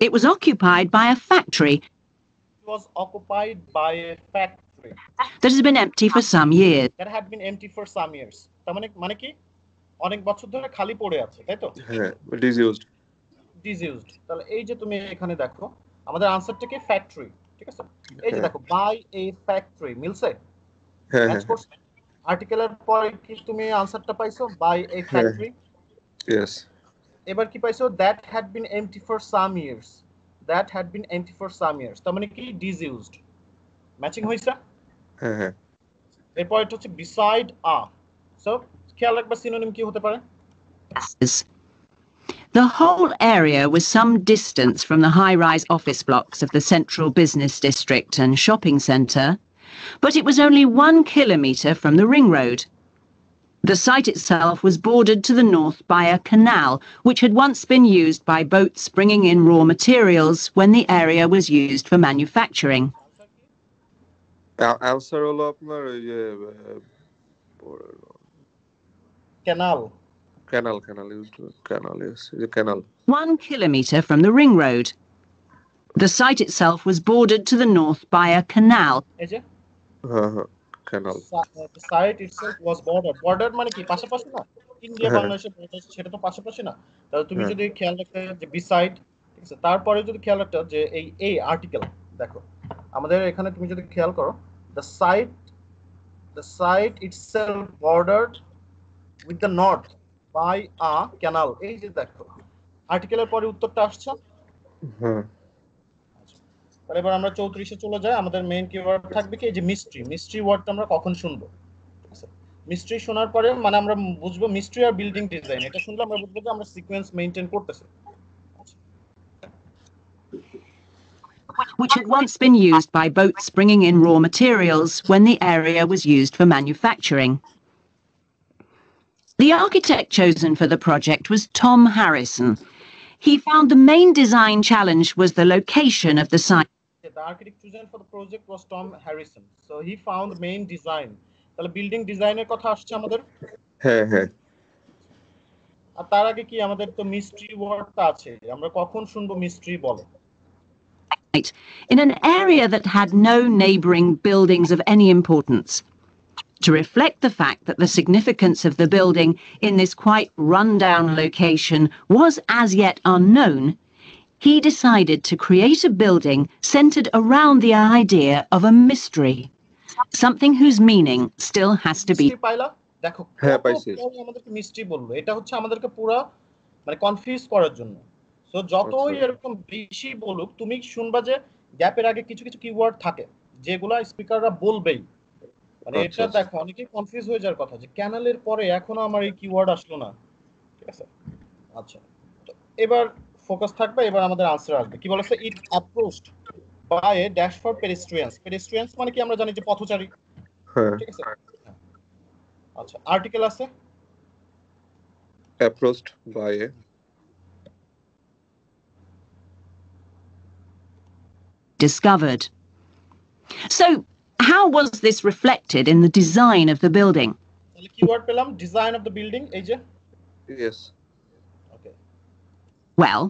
It was occupied by a factory. It was occupied by a factory. That has been empty for some years. That had been empty for some years. অনেক বছর ধরে খালি পড়ে আছে তাই তো? হ্যাঁ ডিসইউজড ডিসইউজড তাহলে এই যে তুমি এখানে দেখো আমাদের আনসারটা কি? ফ্যাক্টরি ঠিক আছে? এই যে হ্যাঁ। দেখো বাই এ ফ্যাক্টরি মিলছে? হ্যাঁ ম্যাচ হ্যাঁ আর্টিকেলের পরে কি তুমি আনসারটা পাইছো? বাই এ ফ্যাক্টরি ইয়েস এবার কি পাইছো? That had been empty for some years that had been empty for some years তার মানে কি? ডিসইউজড ম্যাচিং হইছে? হ্যাঁ হ্যাঁ। এরপর এটা হচ্ছে beside a so খেয়াল রাখবা সিনোনিম কি হতে পারে The whole area was some distance from the high-rise office blocks of the central business district and shopping centre, but it was only one kilometre from the ring road. The site itself was bordered to the north by a canal, which had once been used by boats bringing in raw materials when the area was used for manufacturing. Answer হলো আপনার ওই যে canal canal canal used canal yes যে canal One kilometre from the ring road. The site itself was bordered to the north by a canal, যে হ্যাঁ হ্যাঁ canal site itself was border border মানে কি? পাশাপাশি না? ইন্ডিয়া। বাংলাদেশের border সেটা তো পাশাপাশি না? তাহলে তুমি হ্যাঁ। যদি খেয়াল রাখতে যে বিসাইড ঠিক আছে? তারপরে যদি খেয়াল রাখতে যে এই এই আর্টিকেল দেখো। আমাদের এখানে তুমি যদি খেয়াল করো the site the site itself bordered with the north by a canal এই যে দেখো আর্টিকেলের পরে উত্তরটা আসছে। হ্যাঁ তাহলে এবার আমরা চৌত্রিশে চলে যাই। আমাদের মেইন কিওয়ার্ড থাকবে কি? এই যে মিস্ট্রি মিস্ট্রি ওয়ার্ডটা আমরা কখন শুনব? মিস্ট্রি শোনার পরে মানে আমরা বুঝব মিস্ট্রি আর বিল্ডিং ডিজাইন এটা শুনলে আমরা বুঝব যে আমরা সিকোয়েন্স মেইনটেইন করতেছি। Which had once been used by boats bringing in raw materials when the area was used for manufacturing. The architect chosen for the project was Tom Harrison. He found the main design challenge was the location of the site. The architect chosen for the project was Tom Harrison. So he found the main design. তাহলে building ডিজাইনের কথা আসছে আমাদের হ্যাঁ হ্যাঁ আর তার আগে কি আমাদের তো মিস্ট্রি ওয়ার্ডটা আছে আমরা কখন শুনবো মিস্ট্রি বলে in an area that had no neighbouring buildings of any importance. To reflect the fact that the significance of the building in this quite run-down location was as yet unknown, he decided to create a building centered around the idea of a mystery, something whose meaning still has to be মিষ্টি পাইলা দেখো হ্যাঁ, কত পাইছি। বড় আমাদেরকে মিষ্টি বললো এটা হচ্ছে আমাদেরকে পুরা মানে কনফিউজ করার জন্য তো যতই আচ্ছা। এরকম বেশি বলুক তুমি শুনবা যে গ্যাপের আগে কিছু কিছু কিওয়ার্ড থাকে যেগুলা স্পিকাররা বলবেই মানে আচ্ছা, এটা আচ্ছা। দেখো অনেকেই কনফিউজ হয়ে যাওয়ার কথা যে ক্যানালের পরে এখনও আমার এই কিওয়ার্ড আসলো না। ঠিক আছে? আচ্ছা। তো এবার ফোকাস থাকবে এবার আমাদের আনসার আসবে। কি বলেছে? It approached by a dash for pedestrians pedestrians মানে কি আমরা জানি যে পথচারী? হ্যাঁ। ঠিক আছে? হ্যাঁ। আচ্ছা আর্টিকেল আছে? Approached by a discovered. So, how was this reflected in the design of the building? তাহলে কিওয়ার্ড পেলাম ডিজাইন অফ দ্য বিল্ডিং এই যে yes okay Well,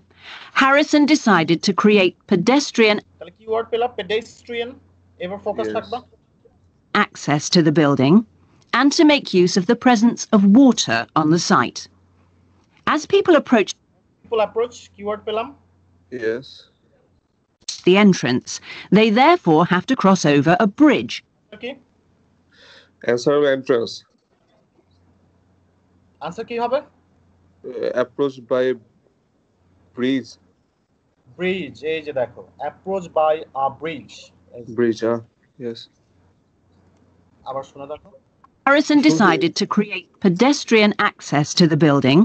Harrison decided to create pedestrian তাহলে কিওয়ার্ড পেলাম পেডেস্ট্রিয়ান এবার focus Yes. থাকবা access to the building and to make use of the presence of water on the site. As people approach people approach keyword পেলাম Yes the entrance, they therefore have to cross over a bridge. কি answer entrance answer কি হবে approach by bridge bridge এই যে দেখো approach by a bridge bridge হ্যাঁ yes আবার শোনা দেখো Harrison decided to create pedestrian access to the building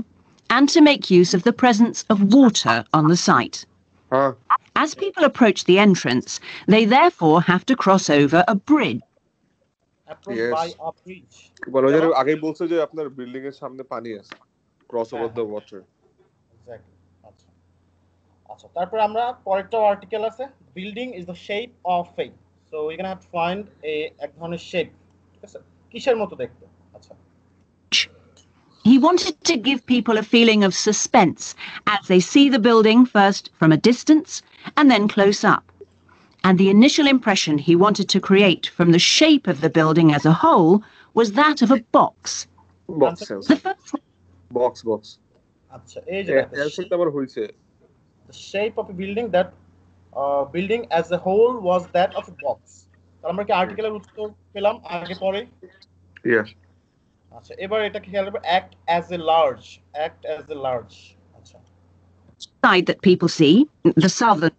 and to make use of the presence of water on the site. হ্যাঁ As people approach the entrance, they therefore have to cross over a bridge. Approach Yes. By a bridge বলো যে আগেই বলছে যে আপনার building এর সামনে পানি আছে cross over the water exactly আচ্ছা আচ্ছা তারপর আমরা পরেরটা আর্টিকেল আছে building is the shape of fate so you can have find a এক ধরনের শেপ ঠিক আছে কিসের মতো দেখতে আচ্ছা He wanted to give people a feeling of suspense as they see the building first from a distance and then close up. And the initial impression he wanted to create from the shape of the building as a whole was that of a box. Box sense The first box box আচ্ছা এই যে অ্যান্সারটা আবার হইছে the shape of a building that uh, building as a whole was that of a box তাহলে আমরা কি আর্টিকেলের উত্তর পেলাম আগে পরে ইয়েস আচ্ছা এবার এটাকে খেয়াল রাখবো act as a large act as a large আচ্ছা side that people see, the southern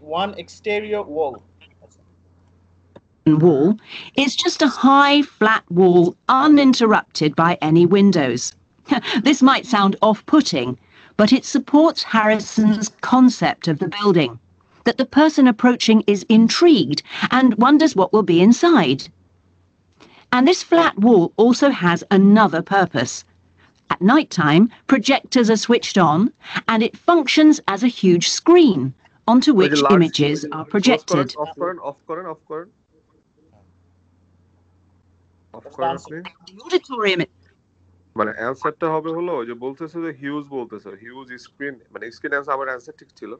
one exterior wall wall is just a high flat wall uninterrupted by any windows. this might sound off-putting, but it supports Harrison's concept of the building, that the person approaching is intrigued and wonders what will be inside. And this flat wall also has another purpose, At night time, projectors are switched on and it functions as a huge screen onto which images are projected. Off করেন of করেন of করেন of করেন আপনি The auditorium মানে মানে অ্যান্সারটা হবে হলো ওই যে বলতেছে যে হিউজ বলতেছে হিউজ স্ক্রিন মানে স্ক্রিন অ্যান্সার আমার অ্যান্সার ঠিক ছিল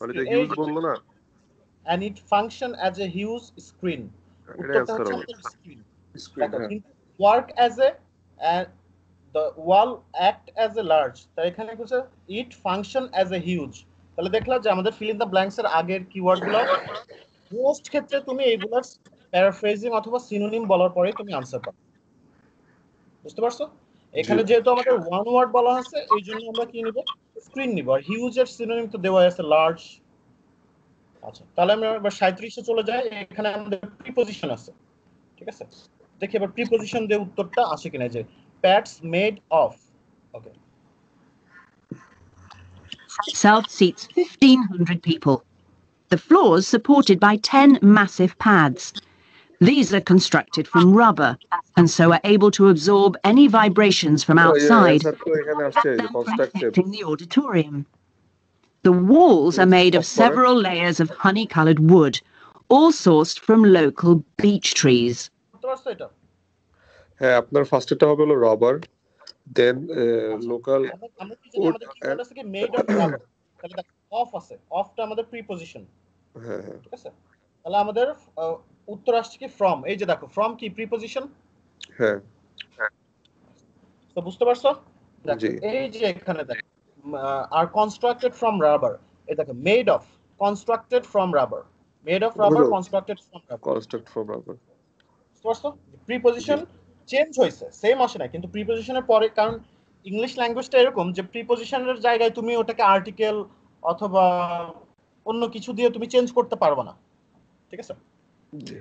মানে যে হিউজ বললো না and it function as a huge screen এটা উত্তরটা অ্যান্সার হচ্ছে হবে আমাদের screen স্ক্রিন দেখো হ্যাঁ কিন্তু work as a and the wall act as a large তাই এখানে হচ্ছে it function as a huge. তাহলে দেখলাম যে আমাদের fill in the blanks এর আগের কিওয়ার্ডগুলো মোস্ট ক্ষেত্রে তুমি এইগুলার প্যারাফ্রেজিং অথবা সিনোনিম বলার পরে তুমি আনসার পাবে। বুঝতে পারছ? এখানে যেহেতু আমাদের ওয়ান ওয়ার্ড বলা আছে এই জন্য আমরা কি নিব? স্ক্রিন নিব। আর হিউজ এর সিনোনিম তো দেওয়া আছে লার্জ আচ্ছা তাহলে আমরা এবার সাঁত্রিশে চলে যাই। এখানে আমাদের প্রিপোজিশন আছে। ঠিক আছে? দেখি এবার প্রিপোজিশন দিয়ে উত্তরটা আসে কিনা যে pads made of? Okay. South seats 1,500 people. The floor is supported by 10 massive pads. These are constructed from rubber and so are able to absorb any vibrations from outside, protecting the auditorium. The walls are made of several layers of honey-coloured wood, all sourced from local beech trees. হ্যাঁ আপনার ফার্স্টেরটা হবে হলো rubber দেন local আমরা আমরা কি জানি আমাদের keyword আছে কি মেড অফ রাবার তাহলে অফ আছে অফটা আমাদের প্রিপোজিশন হ্যাঁ হ্যাঁ। ঠিক আছে? তাহলে আমাদের উত্তর আসছে কি ফ্রম এই যে দেখো ফ্রম কি প্রিপোজিশন হ্যাঁ। তো বুঝতে পারছ? এই যে এখানে দেখো আর কনস্ট্রাক্টেড ফ্রম রাবার এই দেখো made of constructed from rubber made of rubber constructed from rubber construct from rubber বুঝতে পারছ? প্রিপোজিশন চেঞ্জ হয়েছে সেম আসে না কিন্তু প্রিপোজিশনের পরে কারণ ইংলিশ ল্যাঙ্গুয়েজটা এরকম যে প্রিপোজিশনের জায়গায় তুমি ওটাকে আর্টিকেল অথবা অন্য কিছু দিয়ে তুমি চেঞ্জ করতে পারবে না। ঠিক আছে?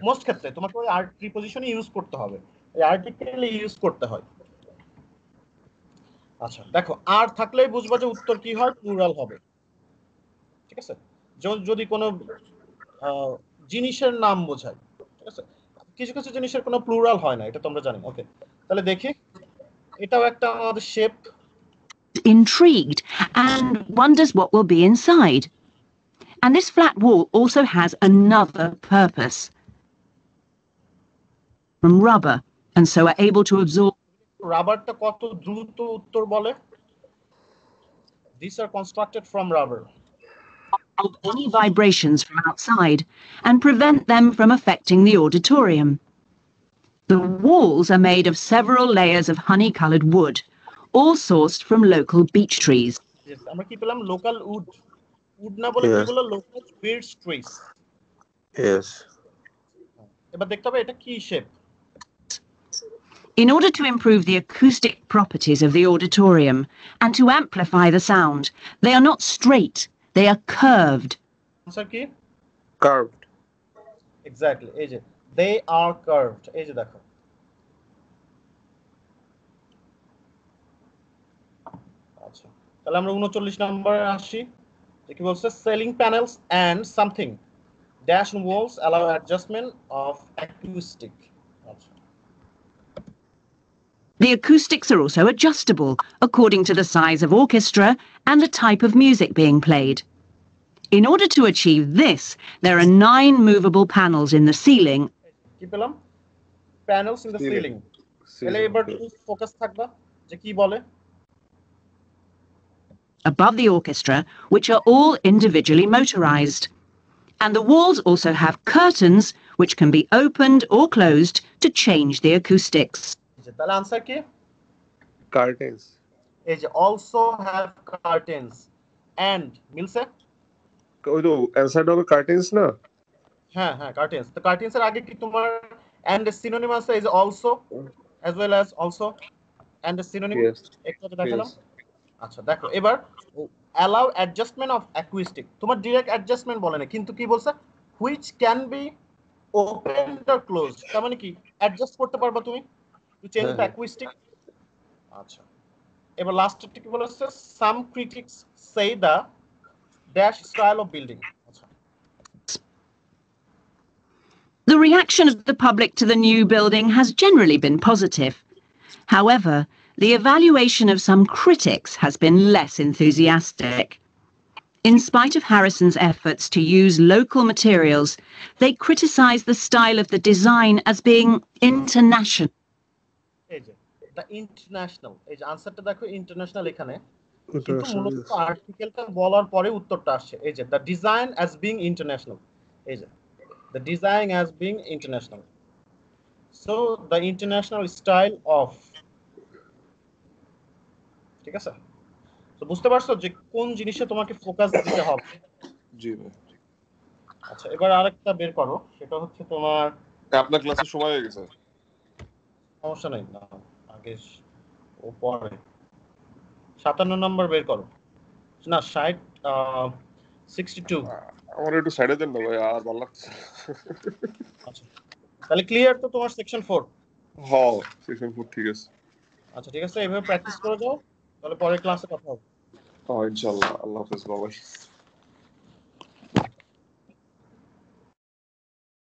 মোস্ট ক্ষেত্রে তোমাকে ওই আর্ট প্রিপোজিশনই ইউজ করতে হবে। এই আর্টিকেল ইউজ করতে হয়। আচ্ছা দেখো আর থাকলেই বুঝবা যে উত্তর কি হয় প্লুরাল হবে। ঠিক আছে? যদি কোনো জিনিসের নাম বোঝায় ঠিক আছে? কিছু কিছু জিনিসের কোনো প্লুরাল হয় না এটা তোমরা জানো ওকে তাহলে দেখি এটাও একটা আমাদের shape intrigued and wonders what will be inside. And this flat wall also has another purpose. From rubber, and so are able to absorb রাবারটা কত দ্রুত উত্তর বলে this R constructed from Rubber any vibrations from outside and prevent them from affecting the auditorium. The walls are made of several layers of honey-coloured wood, all sourced from local beech trees. আমরা কি পেলাম local would would না বলে কি Yes. বললো local bits trees yes এবার দেখতে হবে এটা কি shape In order to improve the acoustic properties of the auditorium and to amplify the sound, they are not straight, they are curved. Answer কি কার্ভড এক্স্যাক্টলি এই যে দে আর curved এই যে দেখো আচ্ছা তাহলে আমরা উনচল্লিশ নম্বরে আসি যে কি বলছে ceiling panels and something dash walls allow adjustment of acoustic আচ্ছা The acoustics are also adjustable according to the size of orchestra and the type of music being played. In order to achieve this, there are nine movable panels in the ceiling. panels in the ceiling. focus Above the orchestra, which are all individually motorized. And the walls also have curtains which can be opened or closed to change the acoustics. যে, তাহলে answer কি? Curtains এই যে also have curtains and মিলছে? ওই তো অ্যানসারটা হবে curtains না? হ্যাঁ হ্যাঁ কার্টেন্স তো কার্টেন্স এর আগে কি তোমার এন্ড সিনোনিম আছে? এই যে also as well as also and synonym আগে দেখালাম? আচ্ছা দেখো এবার অ্যালাউ অ্যাডজাস্টমেন্ট অফ অ্যাকুইস্টিক তোমার ডিরেক্ট অ্যাডজাস্টমেন্ট বলে না কিন্তু কি বলছে? Which can be open or close তার মানে কি? অ্যাডজাস্ট করতে পারবা তুমি? টু চেঞ্জ দ্য হ্যাঁ। অ্যাকুইস্টিক আচ্ছা এবার লাস্টেরটা কি বলেছে some critics say the dash style of building আচ্ছা The reaction of the public to the new building has generally been positive. However, the evaluation of some critics has been less enthusiastic. In spite of Harrison's efforts to use local materials, they criticise the style of the design as being international. The international এই যে আনসারটা দেখো international এখানে। কিন্তু মূলত আর্টিকেলটা বলার পরে উত্তরটা আসছে এই যে the design as being international এই যে the design as being international so the international style of ঠিক আছে? তো বুঝতে পারছ যে কোন জিনিসে তোমাকে ফোকাস দিতে হবে? জি আচ্ছা এবার আরেকটা বের করো। সেটা হচ্ছে তোমার আপনার ক্লাসের সময় হয়ে গেছে। সমস্যা নাই না। স- ও পরে। সাতান্ন নম্বর বের করো। না ষাট সিক্সটি টু আমার একটু সাইডে দেন না ভাই আর ভালো লাগছে আচ্ছা। তাহলে ক্লিয়ার তো তোমার সেকশন ফোর হ্যাঁ সেকশন ফুড ঠিক আছে। আচ্ছা ঠিক আছে এভাবে প্র্যাকটিস করে যাও তাহলে পরের ক্লাসে কথা হবে। হ্যাঁ ইনশাল্লাহ আল্লাহ হাফেজ বাবাই